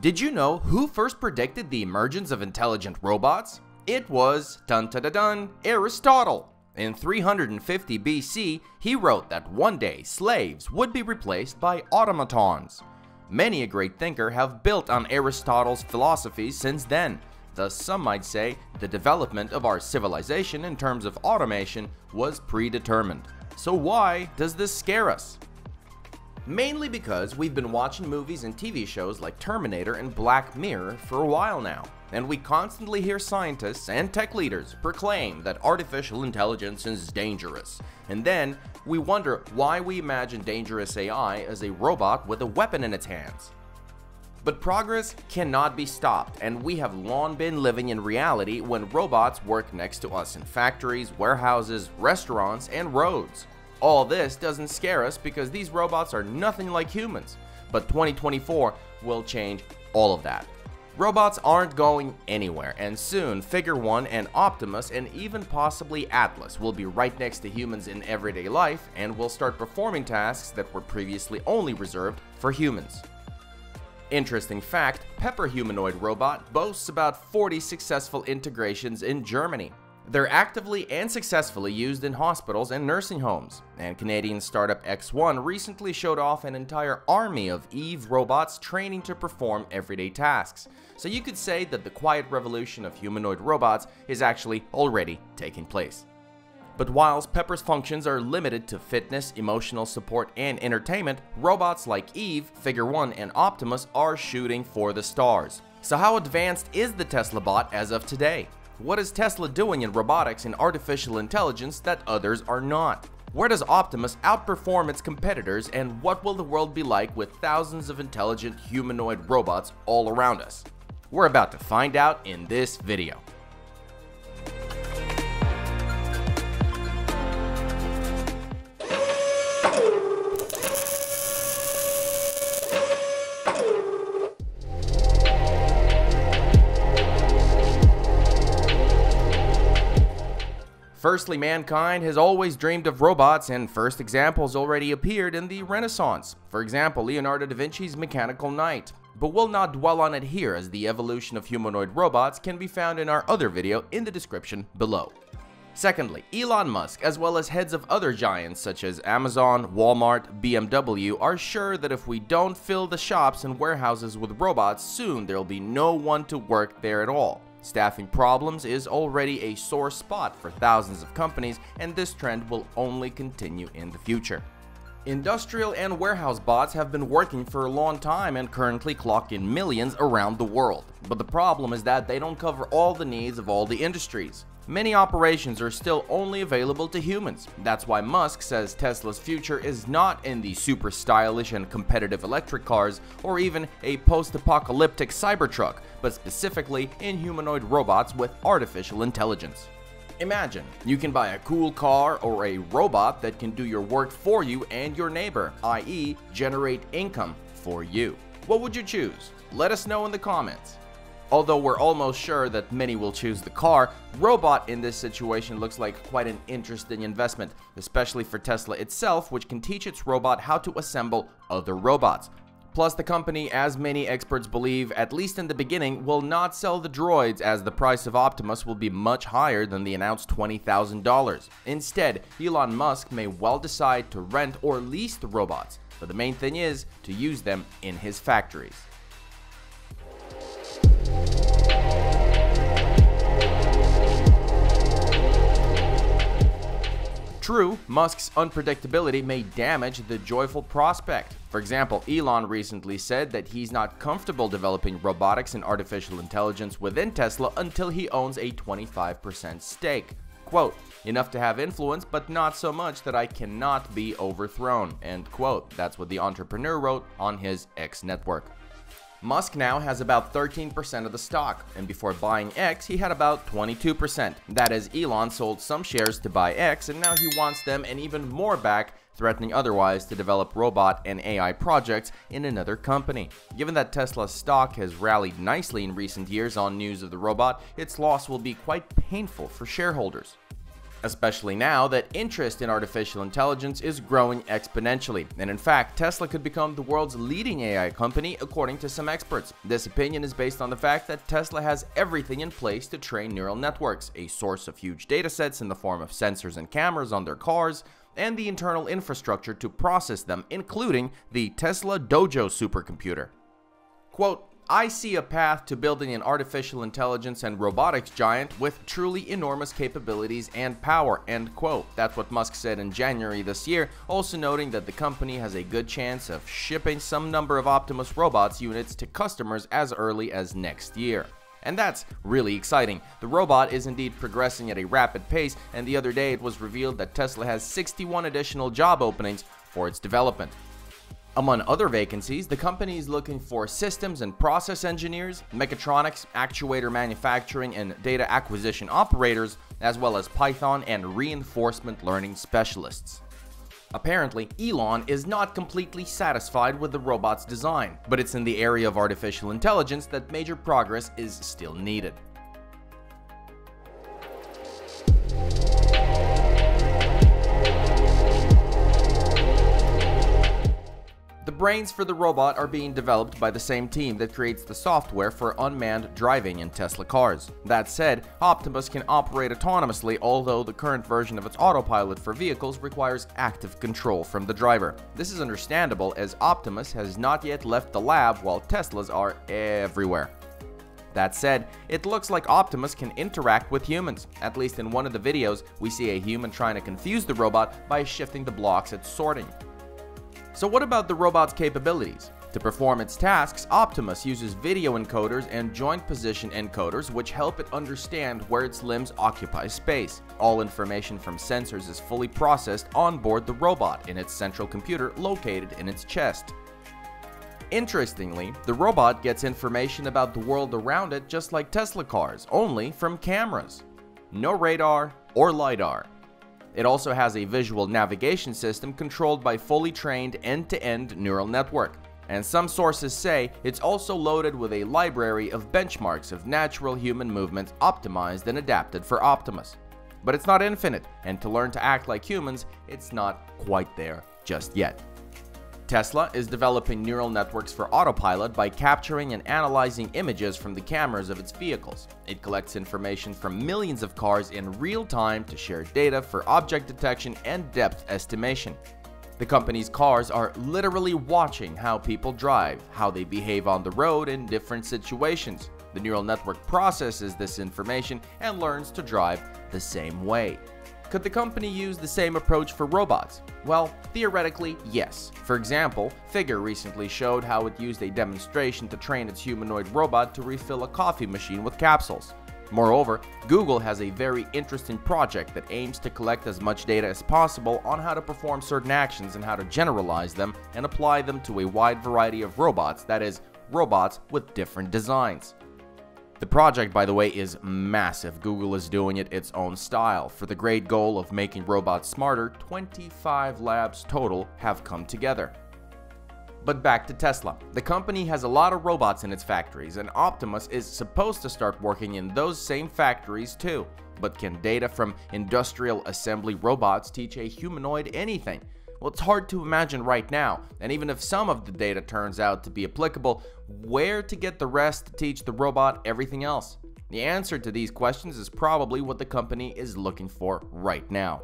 Did you know who first predicted the emergence of intelligent robots? It was, dun dun dun dun, Aristotle. In 350 BC, he wrote that one day slaves would be replaced by automatons. Many a great thinker have built on Aristotle's philosophy since then. Thus, some might say the development of our civilization in terms of automation was predetermined. So, why does this scare us? Mainly because we've been watching movies and TV shows like Terminator and Black Mirror for a while now, and we constantly hear scientists and tech leaders proclaim that artificial intelligence is dangerous. And then we wonder why we imagine dangerous AI as a robot with a weapon in its hands. But progress cannot be stopped, and we have long been living in reality when robots work next to us in factories, warehouses, restaurants, and roads. All this doesn't scare us because these robots are nothing like humans, but 2024 will change all of that. Robots aren't going anywhere, and soon Figure 1 and Optimus and even possibly Atlas will be right next to humans in everyday life and will start performing tasks that were previously only reserved for humans. Interesting fact, Pepper Humanoid Robot boasts about 40 successful integrations in Germany. They're actively and successfully used in hospitals and nursing homes, and Canadian startup X1 recently showed off an entire army of Eve robots training to perform everyday tasks. So you could say that the quiet revolution of humanoid robots is actually already taking place. But whilst Pepper's functions are limited to fitness, emotional support, and entertainment, robots like Eve, Figure 1, and Optimus are shooting for the stars. So how advanced is the Tesla bot as of today? What is Tesla doing in robotics and artificial intelligence that others are not? Where does Optimus outperform its competitors and what will the world be like with thousands of intelligent humanoid robots all around us? We're about to find out in this video. Firstly, mankind has always dreamed of robots, and first examples already appeared in the Renaissance. For example, Leonardo da Vinci's Mechanical Knight. But we'll not dwell on it here as the evolution of humanoid robots can be found in our other video in the description below. Secondly, Elon Musk, as well as heads of other giants such as Amazon, Walmart, BMW, are sure that if we don't fill the shops and warehouses with robots, soon there'll be no one to work there at all. Staffing problems is already a sore spot for thousands of companies, and this trend will only continue in the future. Industrial and warehouse bots have been working for a long time and currently clock in millions around the world. But the problem is that they don't cover all the needs of all the industries. Many operations are still only available to humans. That's why Musk says Tesla's future is not in the super stylish and competitive electric cars or even a post-apocalyptic Cybertruck, but specifically in humanoid robots with artificial intelligence. Imagine, you can buy a cool car or a robot that can do your work for you and your neighbor, i.e. generate income for you. What would you choose? Let us know in the comments. Although we're almost sure that many will choose the car, Robot in this situation looks like quite an interesting investment, especially for Tesla itself, which can teach its robot how to assemble other robots. Plus, the company, as many experts believe, at least in the beginning, will not sell the droids as the price of Optimus will be much higher than the announced $20,000. Instead, Elon Musk may well decide to rent or lease the robots, but the main thing is to use them in his factories. True, Musk's unpredictability may damage the joyful prospect. For example, Elon recently said that he's not comfortable developing robotics and artificial intelligence within Tesla until he owns a 25% stake. Quote, enough to have influence, but not so much that I cannot be overthrown, end quote. That's what the entrepreneur wrote on his X network. Musk now has about 13% of the stock, and before buying X, he had about 22%. That is, Elon sold some shares to buy X, and now he wants them and even more back, threatening otherwise to develop robot and AI projects in another company. Given that Tesla's stock has rallied nicely in recent years on news of the robot, its loss will be quite painful for shareholders. Especially now that interest in artificial intelligence is growing exponentially. And in fact, Tesla could become the world's leading AI company, according to some experts. This opinion is based on the fact that Tesla has everything in place to train neural networks, a source of huge datasets in the form of sensors and cameras on their cars, and the internal infrastructure to process them, including the Tesla Dojo supercomputer. Quote, I see a path to building an artificial intelligence and robotics giant with truly enormous capabilities and power, end quote. That's what Musk said in January this year, also noting that the company has a good chance of shipping some number of Optimus robots units to customers as early as next year. And that's really exciting. The robot is indeed progressing at a rapid pace, and the other day it was revealed that Tesla has 61 additional job openings for its development. Among other vacancies, the company is looking for systems and process engineers, mechatronics, actuator manufacturing, and data acquisition operators, as well as Python and reinforcement learning specialists. Apparently, Elon is not completely satisfied with the robot's design, but it's in the area of artificial intelligence that major progress is still needed. Brains for the robot are being developed by the same team that creates the software for unmanned driving in Tesla cars. That said, Optimus can operate autonomously, although the current version of its autopilot for vehicles requires active control from the driver. This is understandable as Optimus has not yet left the lab while Teslas are everywhere. That said, it looks like Optimus can interact with humans. At least in one of the videos, we see a human trying to confuse the robot by shifting the blocks it's sorting. So what about the robot's capabilities? To perform its tasks, Optimus uses video encoders and joint position encoders which help it understand where its limbs occupy space. All information from sensors is fully processed on board the robot in its central computer located in its chest. Interestingly, the robot gets information about the world around it just like Tesla cars, only from cameras. No radar or LiDAR. It also has a visual navigation system controlled by fully trained end-to-end -end neural network. And some sources say it's also loaded with a library of benchmarks of natural human movements optimized and adapted for Optimus. But it's not infinite, and to learn to act like humans, it's not quite there just yet. Tesla is developing neural networks for autopilot by capturing and analyzing images from the cameras of its vehicles. It collects information from millions of cars in real time to share data for object detection and depth estimation. The company's cars are literally watching how people drive, how they behave on the road in different situations. The neural network processes this information and learns to drive the same way. Could the company use the same approach for robots? Well, theoretically, yes. For example, Figure recently showed how it used a demonstration to train its humanoid robot to refill a coffee machine with capsules. Moreover, Google has a very interesting project that aims to collect as much data as possible on how to perform certain actions and how to generalize them and apply them to a wide variety of robots, that is, robots with different designs. The project, by the way, is massive. Google is doing it its own style. For the great goal of making robots smarter, 25 labs total have come together. But back to Tesla. The company has a lot of robots in its factories, and Optimus is supposed to start working in those same factories too. But can data from industrial assembly robots teach a humanoid anything? Well, it's hard to imagine right now, and even if some of the data turns out to be applicable, where to get the rest to teach the robot everything else? The answer to these questions is probably what the company is looking for right now.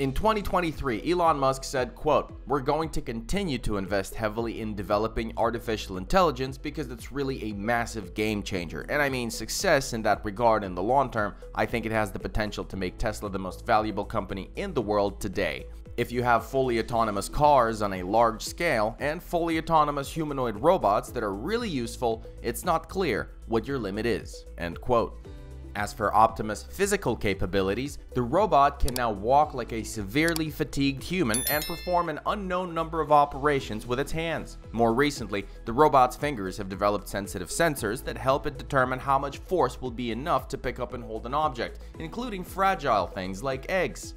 In 2023, Elon Musk said, quote, We're going to continue to invest heavily in developing artificial intelligence because it's really a massive game changer. And I mean success in that regard in the long term, I think it has the potential to make Tesla the most valuable company in the world today. If you have fully autonomous cars on a large scale and fully autonomous humanoid robots that are really useful, it's not clear what your limit is. End quote. As for Optimus' physical capabilities, the robot can now walk like a severely fatigued human and perform an unknown number of operations with its hands. More recently, the robot's fingers have developed sensitive sensors that help it determine how much force will be enough to pick up and hold an object, including fragile things like eggs.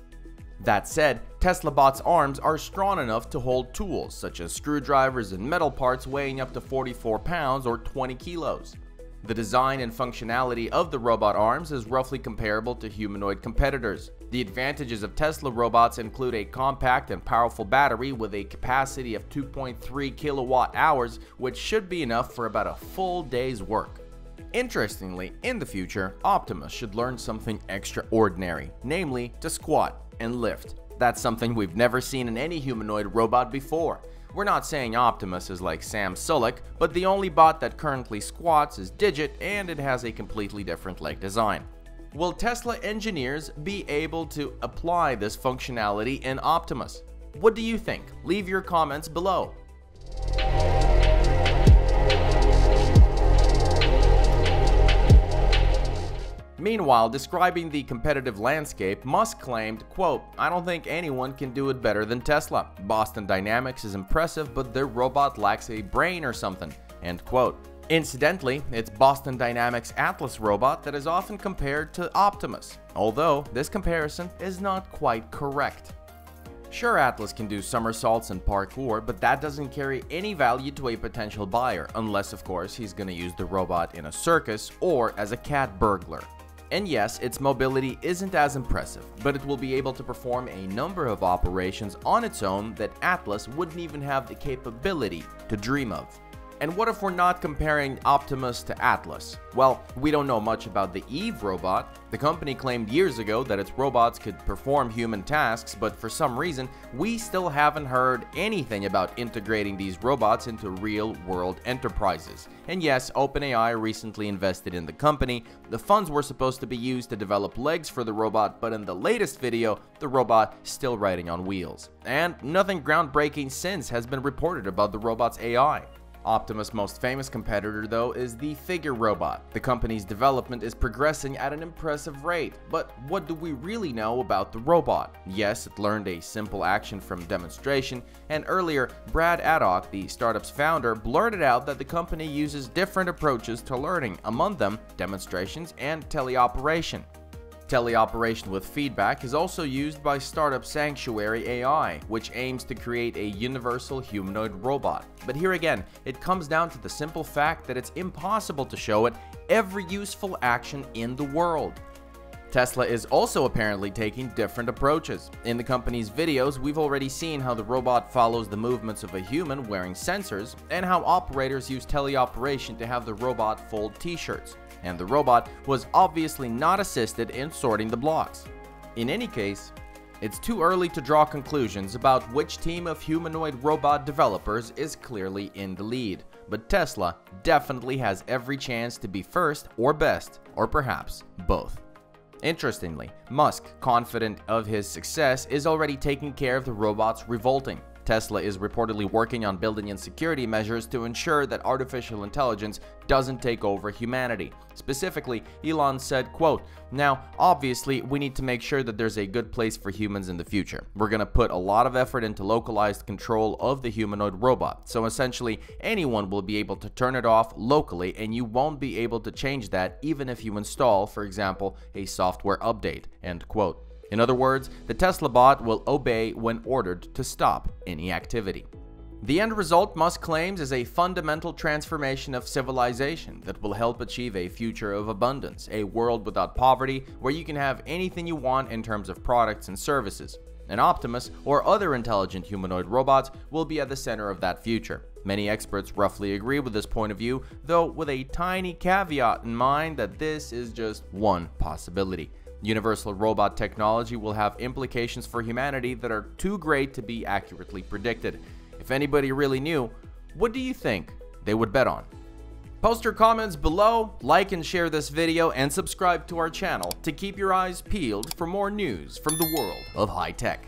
That said, Tesla Bot's arms are strong enough to hold tools such as screwdrivers and metal parts weighing up to 44 pounds or 20 kilos. The design and functionality of the robot arms is roughly comparable to humanoid competitors. The advantages of Tesla robots include a compact and powerful battery with a capacity of 2.3 kilowatt hours, which should be enough for about a full day's work. Interestingly, in the future, Optimus should learn something extraordinary, namely to squat and lift. That's something we've never seen in any humanoid robot before. We're not saying Optimus is like Sam Sulek, but the only bot that currently squats is Digit and it has a completely different leg design. Will Tesla engineers be able to apply this functionality in Optimus? What do you think? Leave your comments below. Meanwhile, describing the competitive landscape, Musk claimed, quote, I don't think anyone can do it better than Tesla. Boston Dynamics is impressive, but their robot lacks a brain or something, end quote. Incidentally, it's Boston Dynamics Atlas robot that is often compared to Optimus, although this comparison is not quite correct. Sure, Atlas can do somersaults and parkour, but that doesn't carry any value to a potential buyer, unless of course he's gonna use the robot in a circus or as a cat burglar. And yes, its mobility isn't as impressive, but it will be able to perform a number of operations on its own that Atlas wouldn't even have the capability to dream of. And what if we're not comparing Optimus to Atlas? Well, we don't know much about the Eve robot. The company claimed years ago that its robots could perform human tasks, but for some reason, we still haven't heard anything about integrating these robots into real-world enterprises. And yes, OpenAI recently invested in the company. The funds were supposed to be used to develop legs for the robot, but in the latest video, the robot still riding on wheels. And nothing groundbreaking since has been reported about the robot's AI. Optimus' most famous competitor, though, is the Figure robot. The company's development is progressing at an impressive rate, but what do we really know about the robot? Yes, it learned a simple action from demonstration, and earlier, Brad Adcock, the startup's founder, blurted out that the company uses different approaches to learning, among them demonstrations and teleoperation. Teleoperation with feedback is also used by startup Sanctuary AI, which aims to create a universal humanoid robot. But here again, it comes down to the simple fact that it's impossible to show it every useful action in the world. Tesla is also apparently taking different approaches. In the company's videos, we've already seen how the robot follows the movements of a human wearing sensors, and how operators use teleoperation to have the robot fold t-shirts and the robot was obviously not assisted in sorting the blocks. In any case, it's too early to draw conclusions about which team of humanoid robot developers is clearly in the lead, but Tesla definitely has every chance to be first or best, or perhaps both. Interestingly, Musk, confident of his success, is already taking care of the robots revolting. Tesla is reportedly working on building in security measures to ensure that artificial intelligence doesn't take over humanity. Specifically, Elon said, quote, Now, obviously, we need to make sure that there's a good place for humans in the future. We're going to put a lot of effort into localized control of the humanoid robot. So essentially, anyone will be able to turn it off locally and you won't be able to change that even if you install, for example, a software update, end quote. In other words, the Tesla bot will obey when ordered to stop any activity. The end result, Musk claims, is a fundamental transformation of civilization that will help achieve a future of abundance, a world without poverty where you can have anything you want in terms of products and services. An Optimus, or other intelligent humanoid robots, will be at the center of that future. Many experts roughly agree with this point of view, though with a tiny caveat in mind that this is just one possibility. Universal robot technology will have implications for humanity that are too great to be accurately predicted. If anybody really knew, what do you think they would bet on? Post your comments below, like and share this video, and subscribe to our channel to keep your eyes peeled for more news from the world of high tech.